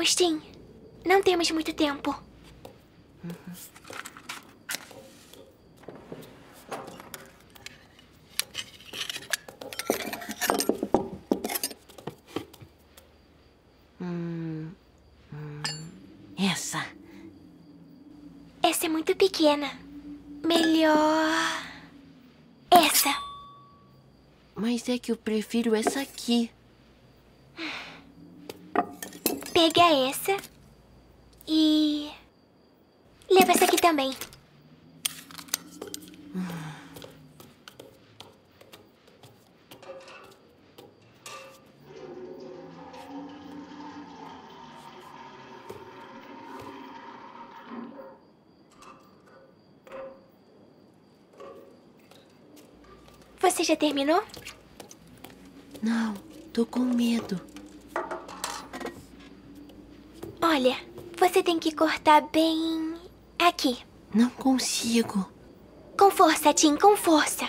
Vamos, Tim. Não temos muito tempo. Essa. Essa é muito pequena. Melhor. Essa. Mas é que eu prefiro essa aqui. Pega essa. E. Leva essa aqui também. Você já terminou? Não, tô com medo. Olha, você tem que cortar bem aqui. Não consigo. Com força, Tim, com força.